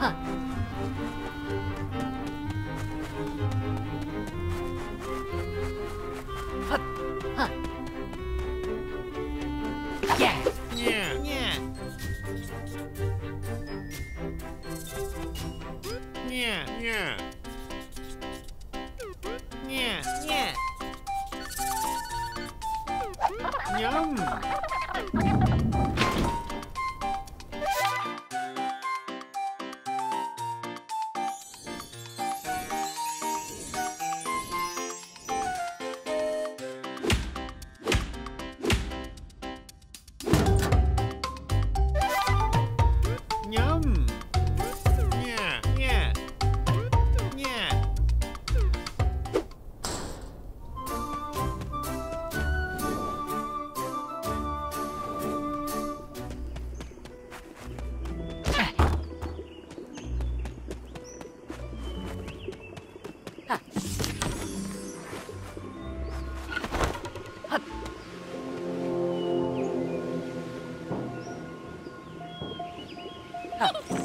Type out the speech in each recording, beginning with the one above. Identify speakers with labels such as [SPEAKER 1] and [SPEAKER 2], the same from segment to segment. [SPEAKER 1] あにゃん Oh.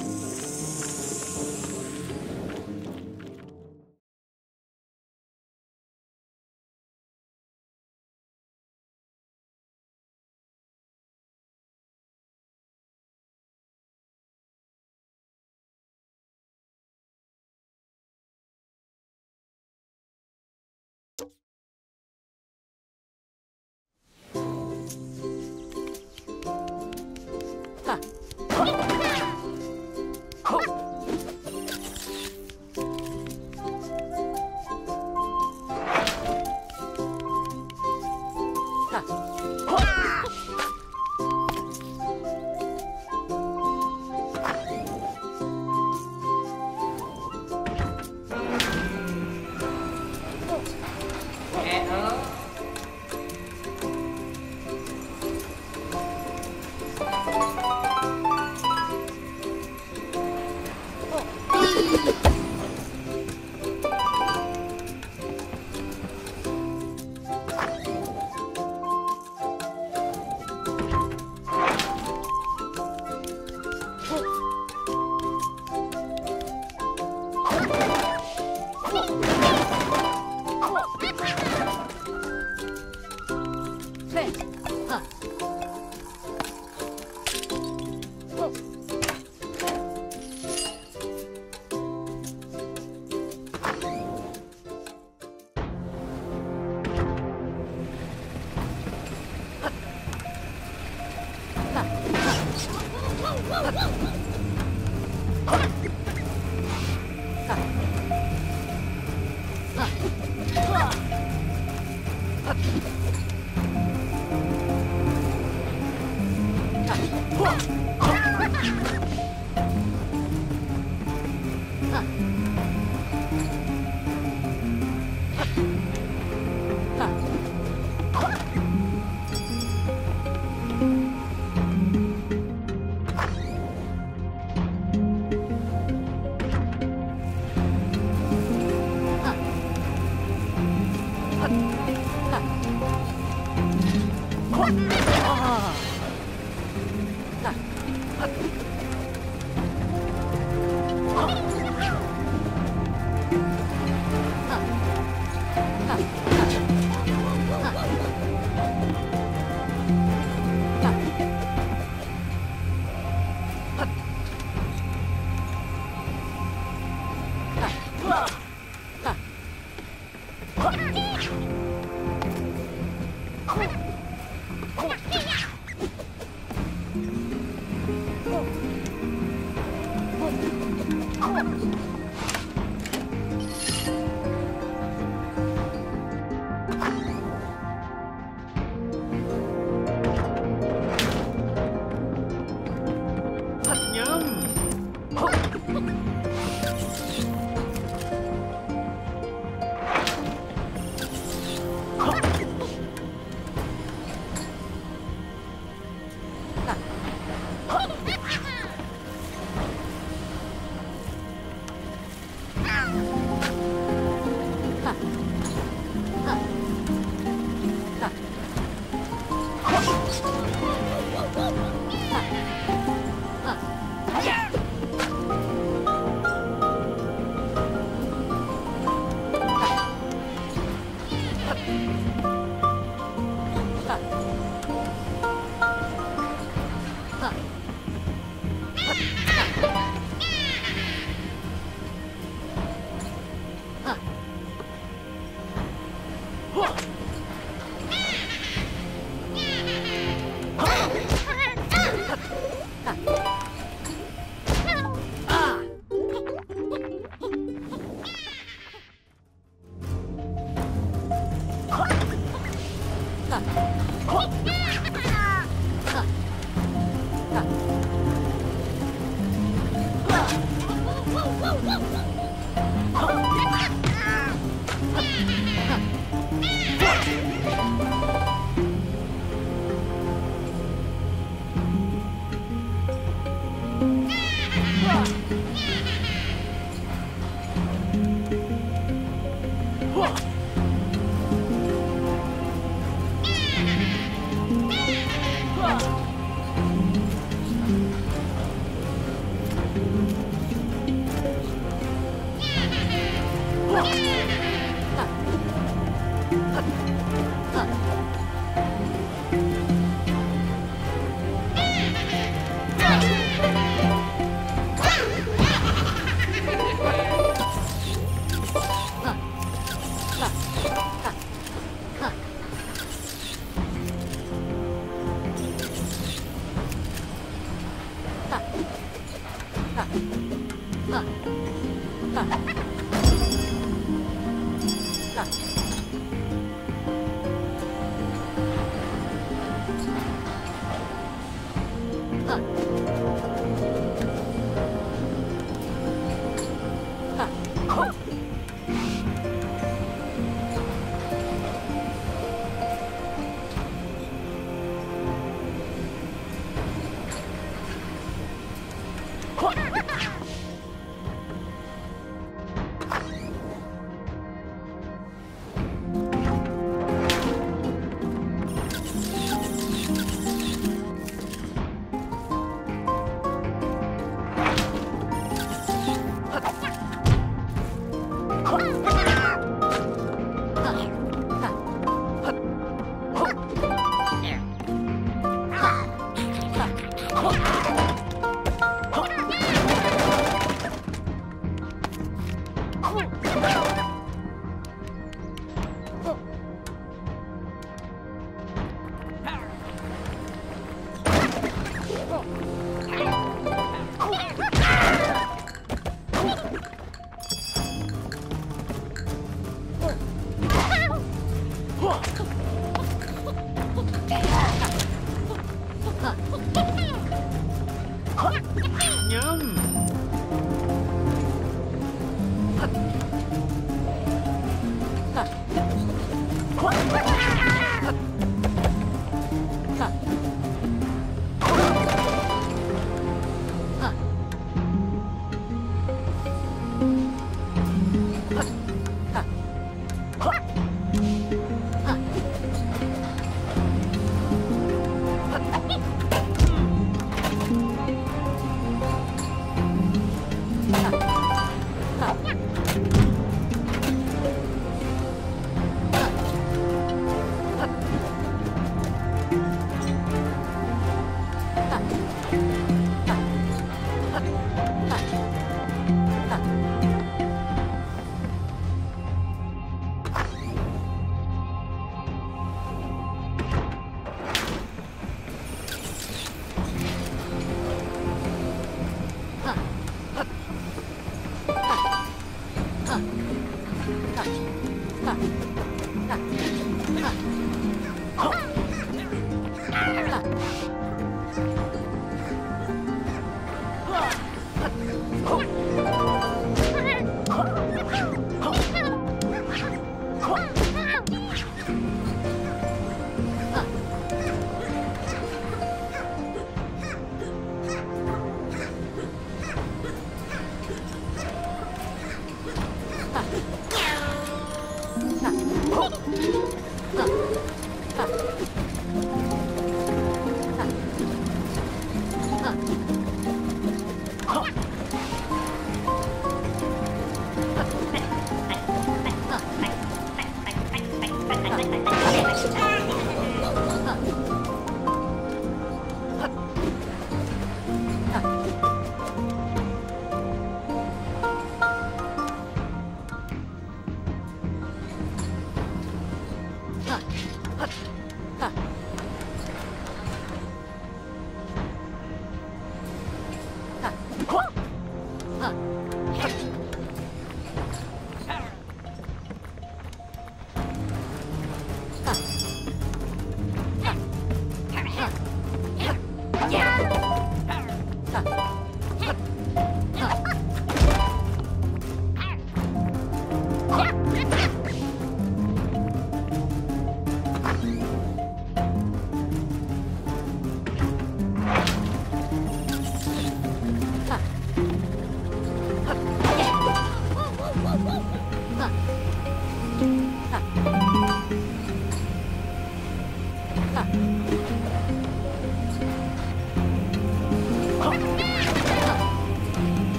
[SPEAKER 1] ああ了。What?